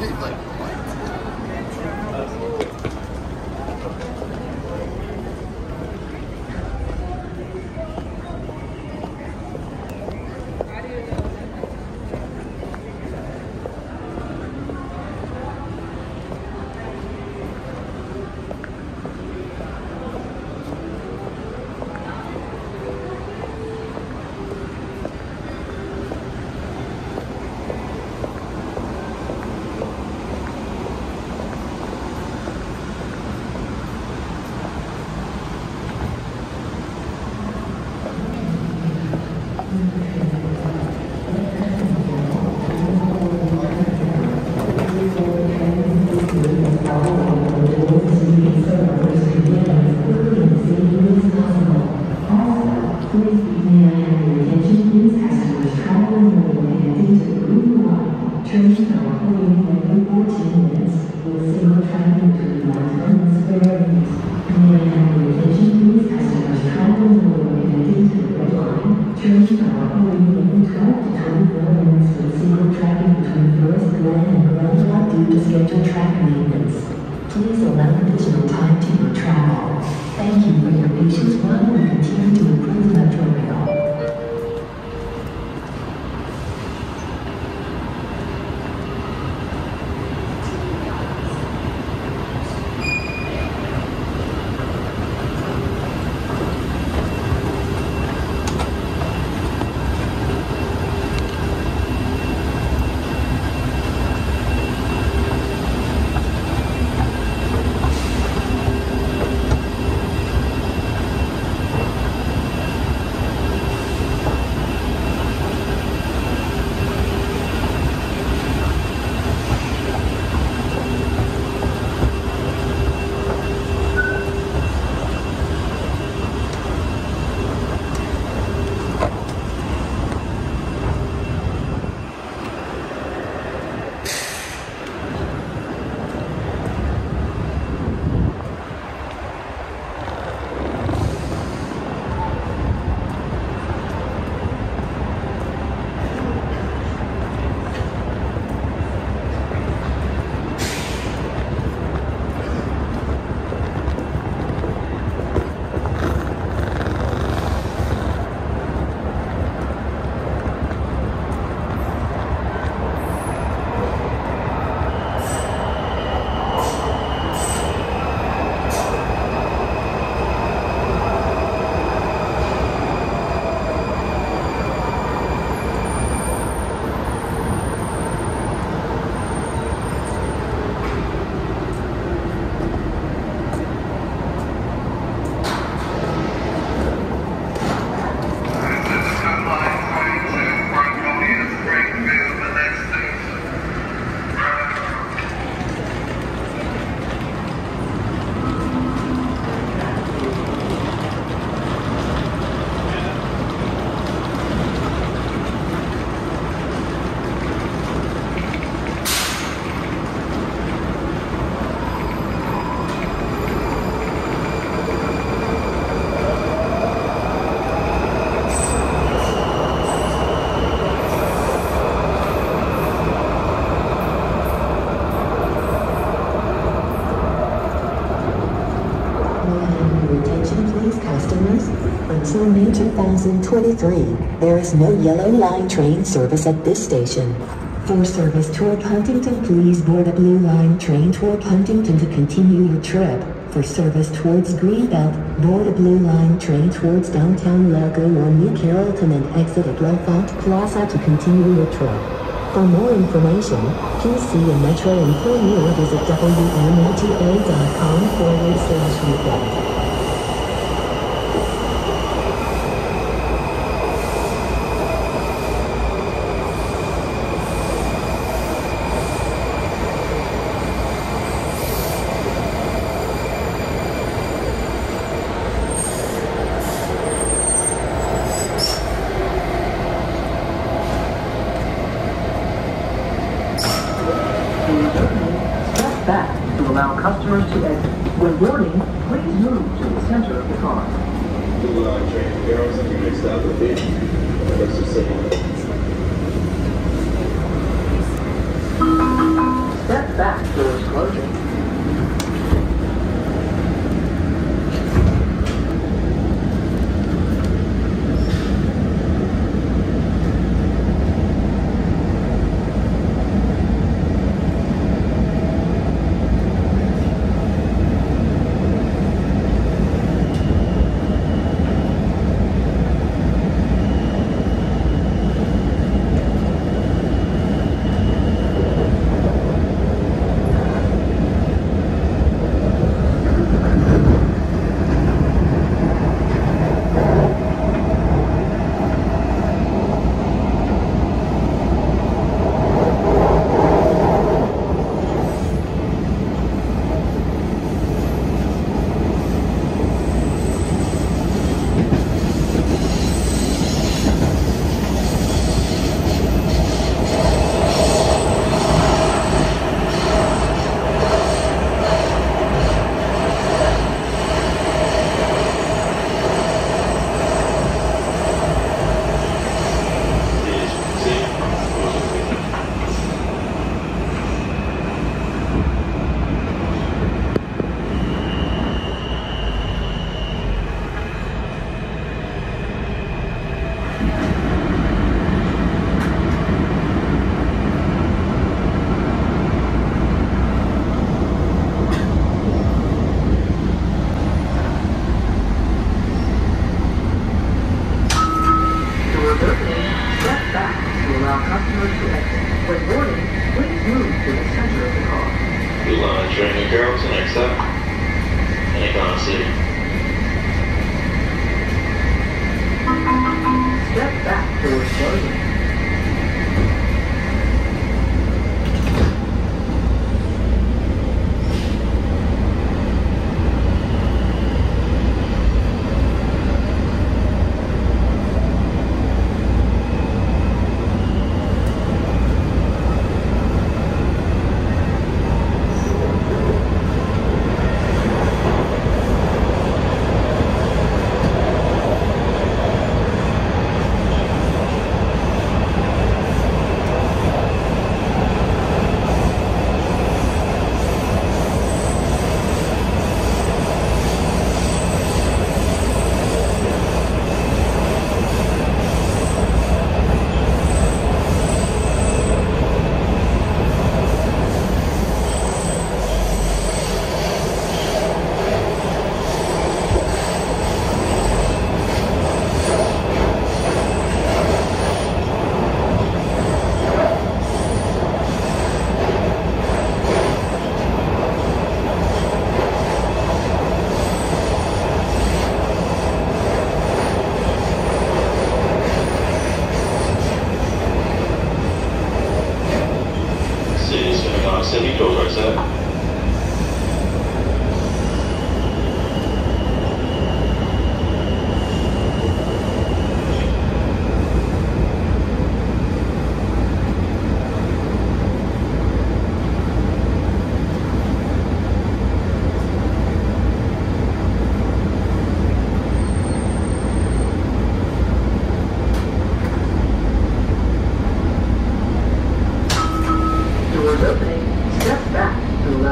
like Until May 2023, there is no Yellow Line train service at this station. For service toward Huntington, please board a Blue Line train toward Huntington to continue your trip. For service towards Greenbelt, board a Blue Line train towards downtown Largo or New Carrollton and exit at L'Enfant Plaza to continue your trip. For more information, please see a Metro employee or visit WMATA.com forward slash weekend.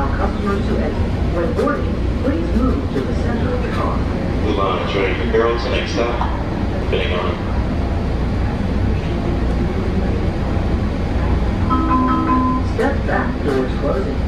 Allow customers to exit. When boarding, please move to the center of the car. Line train to Carrollton, next stop. Nikon. Step back doors closing.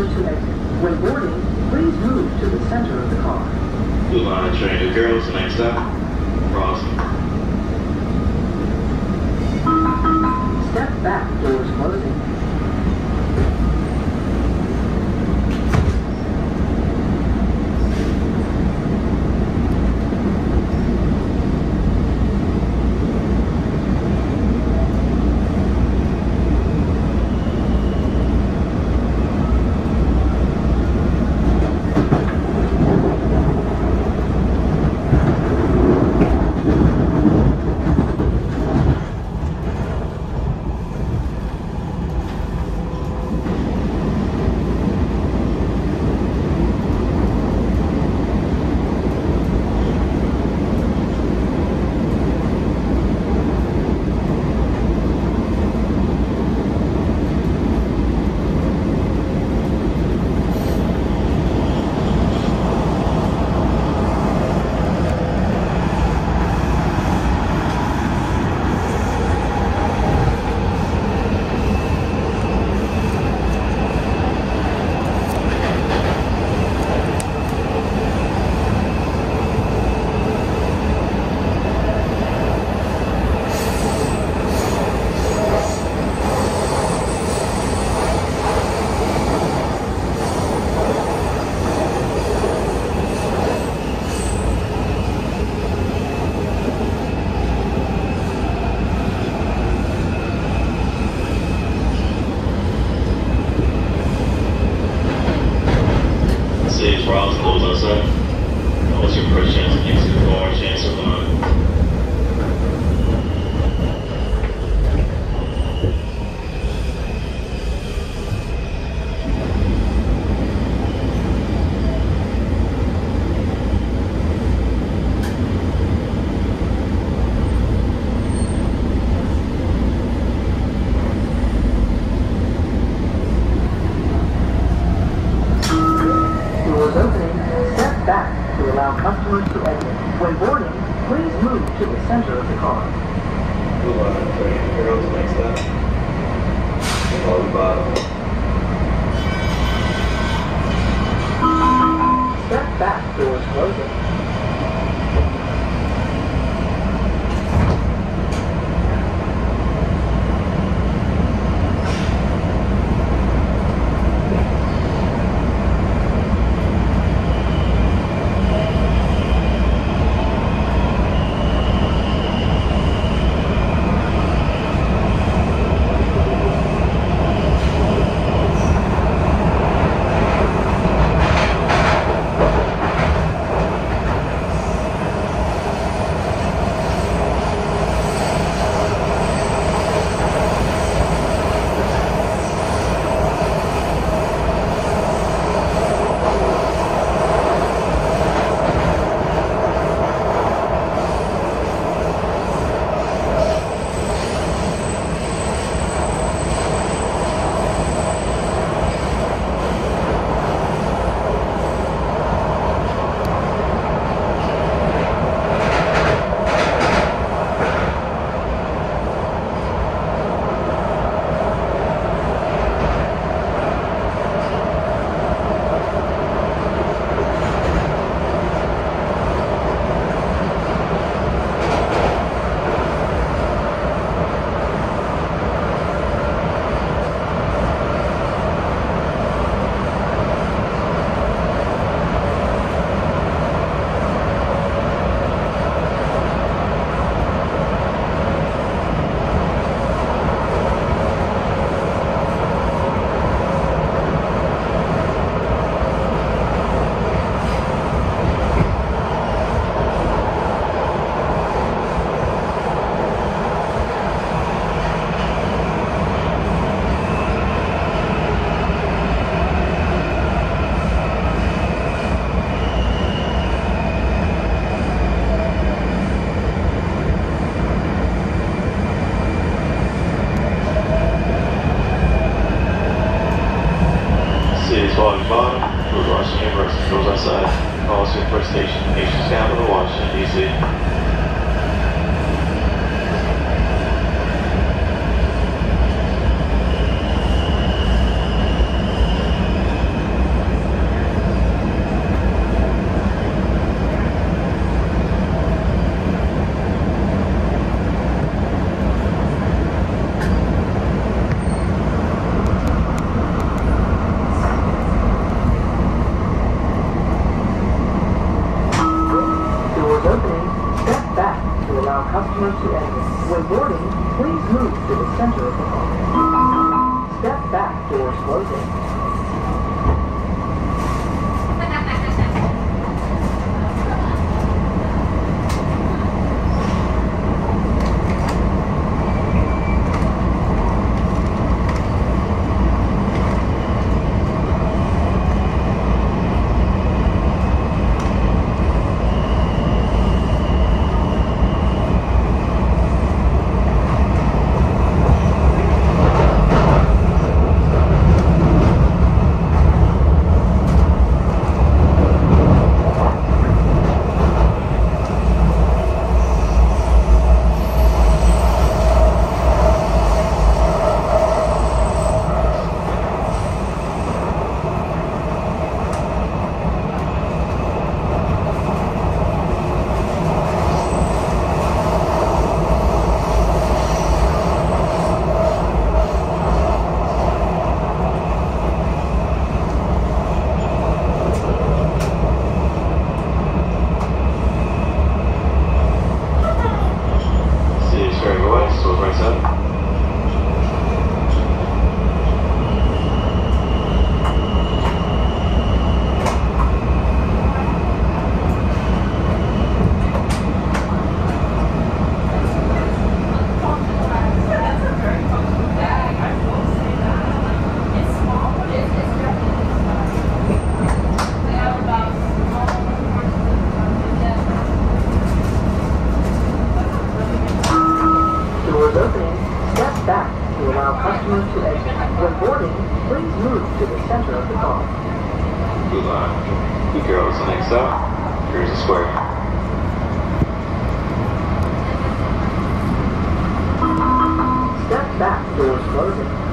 order to exit. When boarding, please move to the center of the car. Move on train girls, next up. Move to the center of the car. Blue line. You girls, the next stop. Here's the square. Step back, doors closing.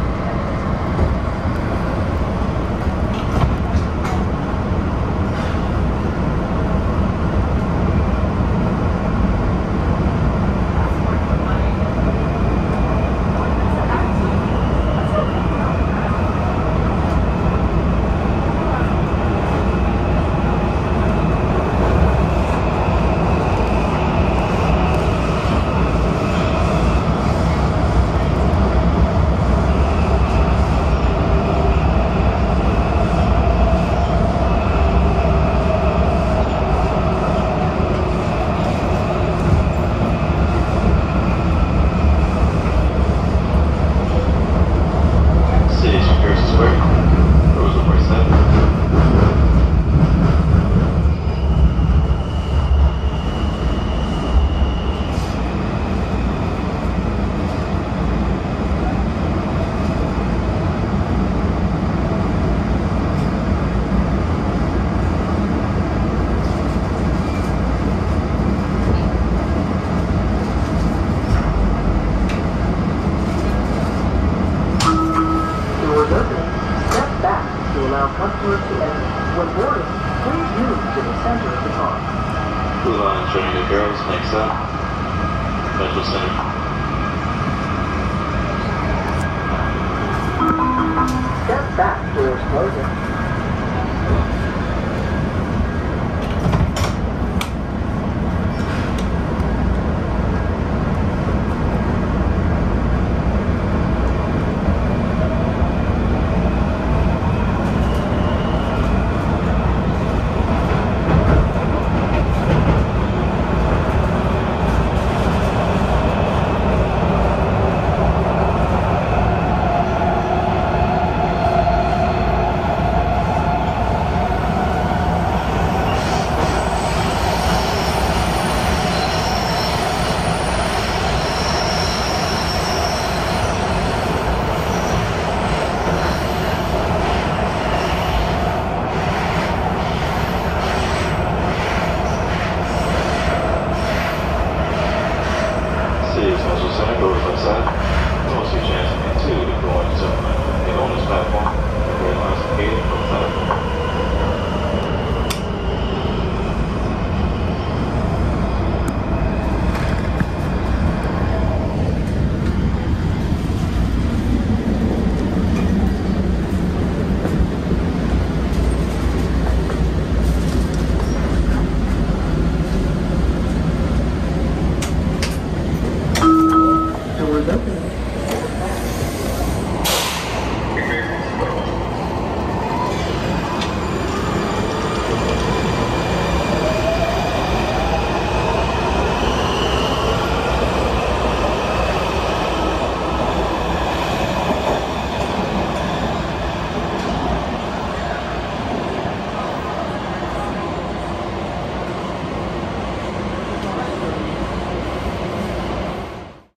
City Here's the square. Doors on right side. Doors opening. Step back to allow customers to exit. When boarding, please move to the center of the car. Blue line showing the girls, next stop. Metro Center. Step back, doors closing.